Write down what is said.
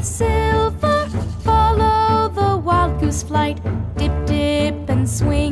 with silver. Follow the wild goose flight, dip, dip, and swing.